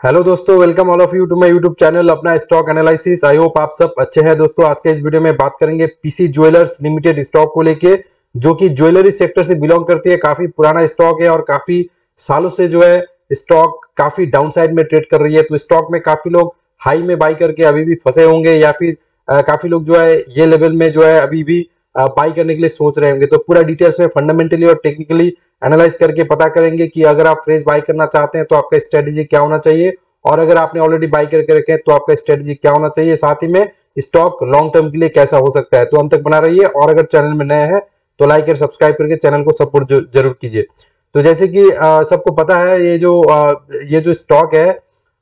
Hello दोस्तों welcome all of you to my YouTube channel अपना stock analysis I hope आप सब अच्छे हैं दोस्तों। आज के इस वीडियो में बात करेंगे पीसी ज्वेलर्स लिमिटेड स्टॉक को लेके जो कि ज्वेलरी सेक्टर से बिलोंग करती है। काफ़ी पुराना स्टॉक है और काफ़ी सालों से जो है स्टॉक काफ़ी डाउनसाइड में ट्रेड कर रही है। तो स्टॉक में काफ़ी लोग हाई में बाई करके अभी भी फंसे होंगे या फिर आ, काफ़ी लोग जो है ये लेवल में जो है अभी भी बाई करने के लिए सोच रहे होंगे तो पूरा डिटेल्स में फंडामेंटली और टेक्निकली एनालाइज करके पता करेंगे कि अगर आप फ्रेश बाई करना चाहते हैं तो आपका स्ट्रेटेजी क्या होना चाहिए। और अगर आपने ऑलरेडी बाई करके रखे हैं तो आपका स्ट्रेटेजी क्या होना चाहिए। साथ ही में स्टॉक लॉन्ग टर्म के लिए कैसा हो सकता है तो अंत तक बना रहिए। और अगर चैनल में नए हैं तो लाइक और सब्सक्राइब करके चैनल को सपोर्ट ज़रूर कीजिए। तो जैसे कि सबको पता है ये जो आ, ये जो स्टॉक है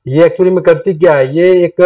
ये एक्चुअली में करती क्या है? ये एक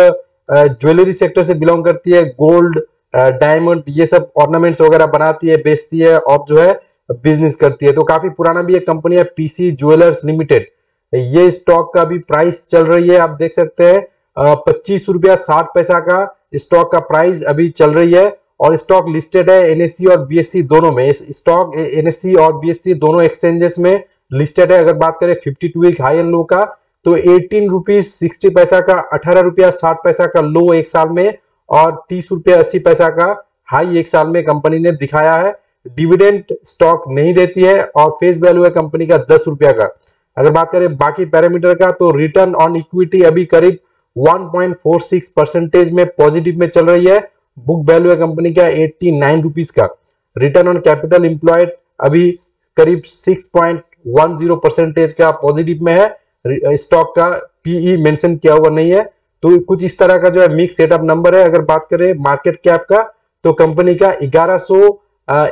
ज्वेलरी सेक्टर से बिलोंग करती है गोल्ड डायमंड ये सब ऑर्नामेंट्स वगैरह बनाती है, बेचती है और जो है बिज़नेस करती है। तो काफ़ी पुराना भी एक कंपनी है पीसी ज्वेलर्स लिमिटेड ये स्टॉक का भी प्राइस चल रही है, आप देख सकते हैं। पच्चीस रुपया साठ पैसा का स्टॉक का प्राइस अभी चल रही है और स्टॉक लिस्टेड है एनएससी और बीएससी दोनों में। स्टॉक एनएससी और बीएससी दोनों एक्सचेंजेस में लिस्टेड है। अगर बात करें 52 वीक हाई एंड लो का तो एटीन रुपीज़ सिक्सटी पैसा का, अठारह रुपया साठ पैसा का लो एक साल में और तीस रुपया अस्सी पैसा का हाई एक साल में कंपनी ने दिखाया है। डिविडेंड स्टॉक नहीं देती है और फेस वैल्यू है कंपनी का दस रुपया का। अगर बात करें बाकी पैरामीटर का तो रिटर्न ऑन इक्विटी अभी करीब 1.46 परसेंटेज में पॉजिटिव में चल रही है। बुक वैल्यू है कंपनी का एट्टी नाइन रुपीज़ का। रिटर्न ऑन कैपिटल इंप्लॉयड अभी करीब 6.10 परसेंटेज का पॉजिटिव में है। स्टॉक का पीई मेंशन किया हुआ नहीं है। तो कुछ इस तरह का जो है मिक्स सेटअप नंबर है, अगर बात करें मार्केट कैप का तो कंपनी का ग्यारह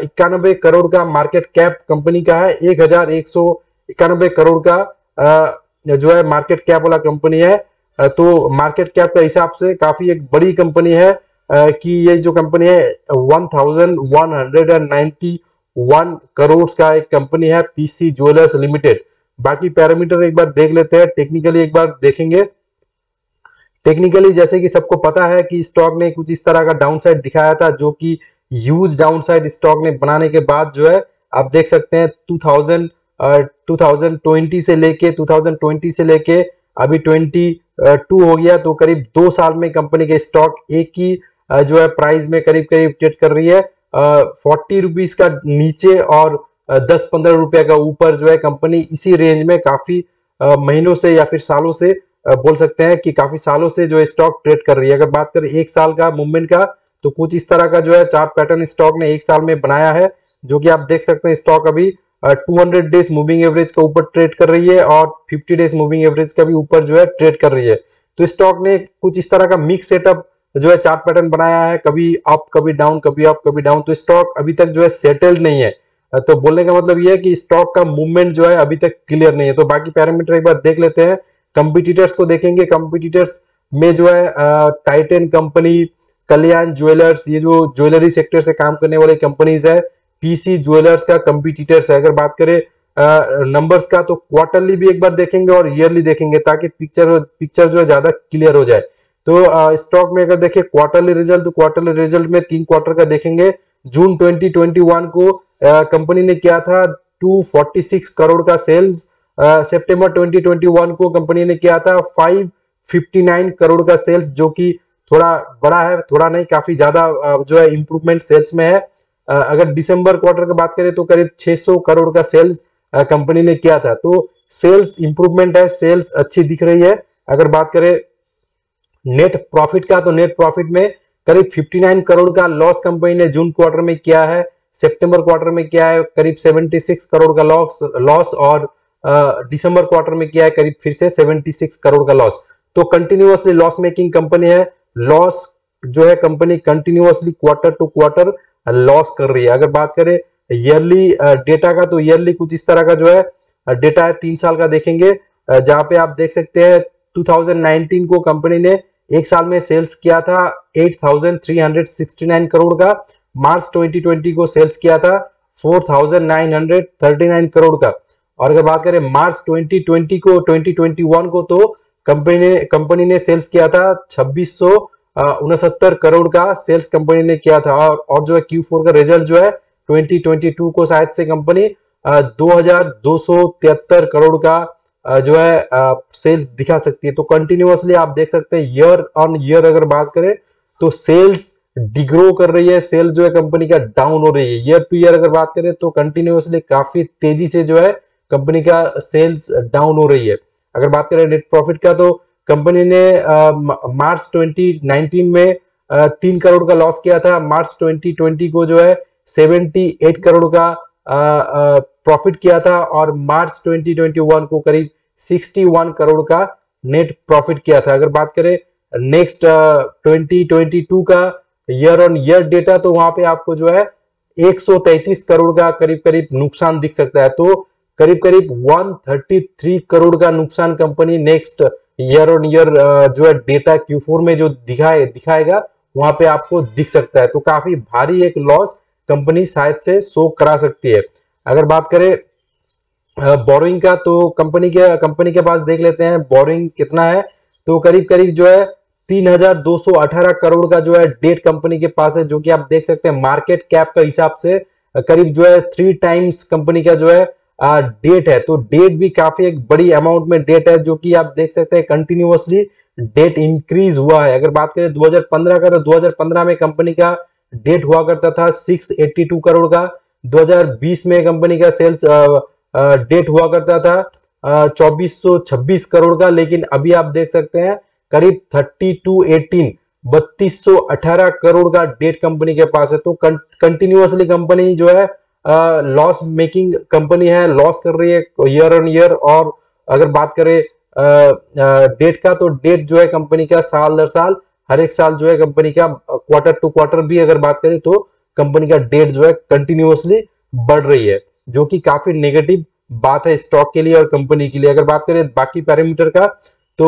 इक्यानबे करोड़ का मार्केट कैप कंपनी का है, एक हज़ार एक सौ इक्यानबे करोड़ का जो है मार्केट कैप वाला कंपनी है। तो मार्केट कैप के हिसाब से काफ़ी एक बड़ी कंपनी है कि ये जो कंपनी है one thousand one hundred and ninety one crore का एक कंपनी है पीसी ज्वेलर्स लिमिटेड बाकी पैरामीटर एक बार देख लेते हैं टेक्निकली एक बार देखेंगे। टेक्निकली जैसे कि सबको पता है कि स्टॉक ने कुछ इस तरह का डाउनसाइड दिखाया था, जो कि ह्यूज डाउनसाइड स्टॉक ने बनाने के बाद जो है, आप देख सकते हैं 2000 2020 से लेके 2020 से लेके, अभी 22 हो गया तो करीब दो साल में कंपनी के स्टॉक एक ही जो है प्राइस में करीब करीब ट्रेड कर रही है। फोर्टी रुपीज़ का नीचे और दस पंद्रह रुपए का ऊपर जो है कंपनी इसी रेंज में काफ़ी महीनों से या फिर सालों से बोल सकते हैं कि काफ़ी सालों से जो स्टॉक ट्रेड कर रही है। अगर बात करें एक साल का मूवमेंट का तो कुछ इस तरह का जो है चार्ट पैटर्न स्टॉक ने एक साल में बनाया है, जो कि आप देख सकते हैं स्टॉक अभी 200 डेज़ मूविंग एवरेज का ऊपर ट्रेड कर रही है और 50 डेज़ मूविंग एवरेज का भी ऊपर जो है ट्रेड कर रही है। तो स्टॉक ने कुछ इस तरह का मिक्स सेटअप जो है चार्ट पैटर्न बनाया है, कभी अप कभी डाउन कभी अप कभी डाउन तो स्टॉक अभी तक जो है सेटल्ड नहीं है। तो बोलने का मतलब यह है कि स्टॉक का मूवमेंट जो है अभी तक क्लियर नहीं है। तो बाकी पैरामीटर एक बार देख लेते हैं कंपिटिटर्स को देखेंगे। कंपिटिटर्स में जो है टाइटन कंपनी कल्याण ज्वेलर्स ये जो ज्वेलरी सेक्टर से काम करने वाली कंपनीज़ है पीसी ज्वेलर्स का कंपिटिटर्स है। अगर बात करें नंबर्स का तो क्वार्टरली भी एक बार देखेंगे और ईयरली देखेंगे ताकि पिक्चर पिक्चर जो है ज़्यादा क्लियर हो जाए। तो स्टॉक में अगर देखें क्वार्टरली रिज़ल्ट तो क्वार्टरली रिज़ल्ट में तीन क्वार्टर का देखेंगे। जून 2021 को कंपनी ने किया था 246 करोड़ का सेल्स सितंबर 2021 को कंपनी ने किया था 559 करोड़ का सेल्स जो कि थोड़ा बड़ा है, थोड़ा नहीं, काफ़ी ज़्यादा जो है इंप्रूवमेंट सेल्स में है। अगर दिसंबर क्वार्टर की बात करें तो करीब 600 करोड़ का सेल्स कंपनी ने किया था। तो सेल्स इंप्रूवमेंट है सेल्स अच्छी दिख रही है। अगर बात करें नेट प्रॉफिट का तो नेट प्रॉफिट में करीब 59 करोड़ का लॉस कंपनी ने जून क्वार्टर में किया है सितंबर क्वार्टर में किया है करीब 76 करोड़ का लॉस लॉस और दिसंबर क्वार्टर में किया है करीब फिर से 76 करोड़ का लॉस तो कंटिन्यूअसली लॉस मेकिंग कंपनी है। लॉस जो है company continuously quarter to quarter loss कर रही है। अगर बात करें ईयरली डेटा का तो ईयरली कुछ इस तरह का जो है डेटा है तीन साल का देखेंगे। जहाँ पे आप देख सकते हैं 2019 को कंपनी ने एक साल में सेल्स किया था 8,369 करोड़ का। मार्च 2020 को सेल्स किया था 4,939 करोड़ का। और अगर बात करें मार्च 2020 को 2021 को तो कंपनी ने कंपनी ने सेल्स किया था छब्बीस करोड़ का सेल्स कंपनी ने किया था। और, और जो है क्यू का रिज़ल्ट जो है 2022 को शायद से कंपनी दो हज़ार दो सौ तिहत्तर करोड़ का जो है सेल्स दिखा सकती है। तो कंटिन्यूसली आप देख सकते हैं ईयर ऑन ईयर अगर बात करें तो सेल्स डिग्रो कर रही है सेल जो है कंपनी का डाउन हो रही है। ईयर टू ईयर अगर बात करें तो कंटिन्यूसली काफ़ी तेज़ी से जो है कंपनी का सेल्स डाउन हो रही है। अगर बात करें नेट प्रॉफिट का तो कंपनी ने मार्च 2019 में तीन करोड़ का लॉस किया था। मार्च 2020 को जो है 78 करोड़ का प्रॉफिट किया था और मार्च 2021 को करीब 61 करोड़ का नेट प्रॉफिट किया था। अगर बात करें नेक्स्ट ट्वेंटी ट्वेंटी टू का ईयर ऑन ईयर डेटा तो वहाँ पे आपको जो है 133 करोड़ का करीब करीब नुकसान दिख सकता है। तो करीब करीब 133 करोड़ का नुकसान company next year on year जो है डेटा Q4 में जो दिखाए, दिखाएगा, वहाँ पे आपको दिख सकता है। तो काफ़ी भारी एक लॉस कंपनी शायद से शो करा सकती है। अगर बात करें बोरिंग का तो कंपनी के कंपनी के पास देख लेते हैं बोरिंग कितना है? तो करीब करीब जो है 3218 करोड़ का जो है डेट कंपनी के पास है, जो कि आप देख सकते हैं मार्केट कैप का हिसाब से करीब जो है थ्री टाइम्स कंपनी का जो है डेट है। तो डेट भी काफ़ी एक बड़ी अमाउंट में डेट है, जो कि आप देख सकते हैं कंटिन्यूसली डेट इंक्रीज हुआ है। अगर बात करें 2015 का तो 2015 में कंपनी का डेट हुआ करता था 682 करोड़ का। 2020 में कंपनी का सेल्स डेट हुआ करता था चौबीस करोड़ का। लेकिन अभी आप देख सकते हैं करीब थर्टी टू एटीन बत्तीस करोड़ का डेट कंपनी के पास है। तो कंटिन्यूसली कंपनी जो है लॉस मेकिंग कंपनी है लॉस कर रही है ईयर ऑन ईयर और अगर बात करें डेट का तो डेट जो है कंपनी का, साल दर साल, हर एक साल जो है कंपनी का क्वार्टर टू क्वार्टर भी अगर बात करें तो कंपनी का डेट जो है कंटिन्यूसली बढ़ रही है, जो कि काफ़ी नेगेटिव बात है स्टॉक के लिए और कंपनी के लिए। अगर बात करें बाकी पैरामीटर का तो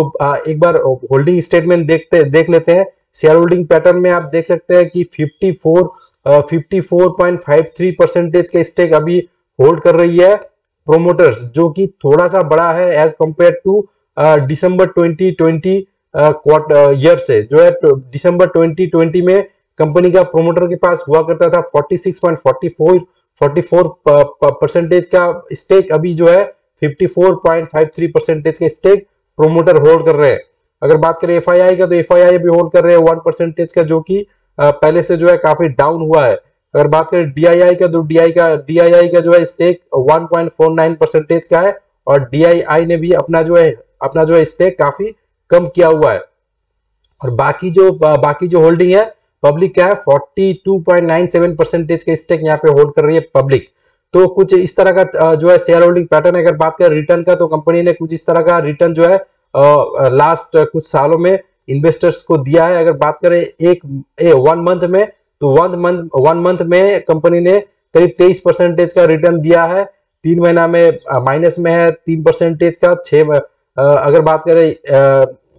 एक बार होल्डिंग स्टेटमेंट देखते, देख लेते हैं। शेयर होल्डिंग पैटर्न में आप देख सकते हैं कि 54 54.53 परसेंटेज का स्टेक अभी होल्ड कर रही है प्रोमोटर्स जो कि थोड़ा सा बड़ा है एज कंपेयर टू दिसंबर 2020 क्वार्टर ईयर से। जो है दिसंबर 2020 में कंपनी का प्रोमोटर के पास हुआ करता था 46.44 44 परसेंटेज का स्टेक अभी जो है 54.53 परसेंटेज का स्टेक प्रोमोटर होल्ड कर रहे हैं। अगर बात करें एफ़ का तो एफ़ भी होल्ड कर रहे हैं वन परसेंटेज का, जो कि पहले से जो है काफ़ी डाउन हुआ है। अगर बात करें डीआईआई का तो डीआई का डीआईआई का जो है स्टेक 1.49 परसेंटेज का है और डीआईआई ने भी अपना जो है, अपना जो है स्टेक काफ़ी कम किया हुआ है। और बाकी जो बाकी जो होल्डिंग है पब्लिक क्या है 42.97 परसेंटेज का स्टेक यहाँ पे होल्ड कर रही है पब्लिक तो कुछ इस तरह का जो है शेयर होल्डिंग पैटर्न अगर बात करें रिटर्न का तो कंपनी ने कुछ इस तरह का रिटर्न जो है लास्ट कुछ सालों में इन्वेस्टर्स को दिया है। अगर बात करें एक वन मंथ में तो वन मंथ वन मंथ में कंपनी ने करीब तेईस परसेंटेज का रिटर्न दिया है। तीन महीना में माइनस में है तीन परसेंटेज का। छह अगर बात करें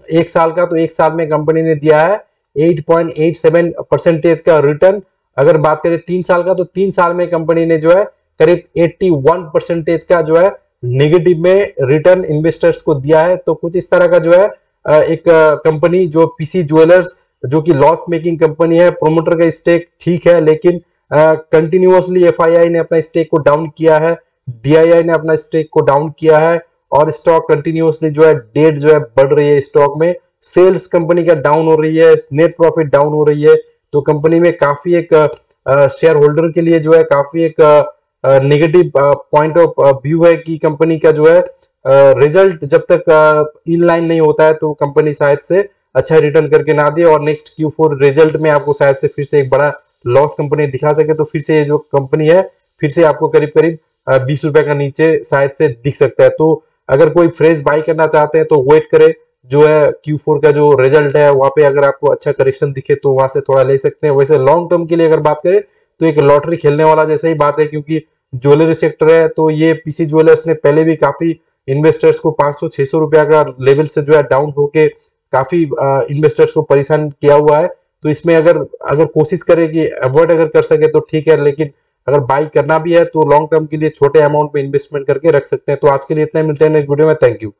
एक साल का तो एक साल में कंपनी ने दिया है 8.87 परसेंटेज का रिटर्न अगर बात करें तीन साल का तो तीन साल में कंपनी ने जो है करीब 81 परसेंटेज का जो है नेगेटिव में रिटर्न इन्वेस्टर्स को दिया है। तो कुछ इस तरह का जो है एक कंपनी जो पीसी ज्वेलर्स जो कि लॉस मेकिंग कंपनी है प्रोमोटर का स्टेक ठीक है, लेकिन कंटिन्यूसली एफ़ ने अपना स्टेक को डाउन किया है डीआईआई ने अपना स्टेक को डाउन किया है, और स्टॉक कंटिन्यूसली जो है डेट जो है बढ़ रही है स्टॉक में। सेल्स कंपनी का डाउन हो रही है नेट प्रॉफिट डाउन हो रही है तो कंपनी में काफ़ी एक शेयर होल्डर के लिए जो है, काफ़ी एक नेगेटिव पॉइंट ऑफ़ व्यू है कि कंपनी का जो है रिज़ल्ट जब तक इन लाइन नहीं होता है तो कंपनी शायद से अच्छा रिटर्न करके ना दे और नेक्स्ट क्यू फोर रिज़ल्ट में आपको शायद से फिर से एक बड़ा लॉस कंपनी दिखा सके तो फिर से ये जो कंपनी है, फिर से आपको करीब करीब बीस रुपए का नीचे शायद से दिख सकता है। तो अगर कोई फ्रेश बाई करना चाहते हैं तो वेट करे, जो है क्यू फोर का जो रिज़ल्ट है, वहाँ पे अगर आपको अच्छा करेक्शन दिखे तो वहाँ से थोड़ा ले सकते हैं। वैसे लॉन्ग टर्म के लिए अगर बात करें तो एक लॉटरी खेलने वाला जैसे ही बात है, क्योंकि ज्वेलरी सेक्टर है तो ये पीसी ज्वेलर्स ने पहले भी काफ़ी इन्वेस्टर्स को 500-600 रुपया का लेवल से जो है डाउन होके काफ़ी इन्वेस्टर्स को परेशान किया हुआ है। तो इसमें अगर अगर कोशिश करे कि अवॉइड अगर कर सके तो ठीक है, लेकिन अगर बाई करना भी है तो लॉन्ग टर्म के लिए छोटे अमाउंट पे इन्वेस्टमेंट करके रख सकते हैं। तो आज के लिए इतना मिलते हैं नेक्स्ट वीडियो में। Thank you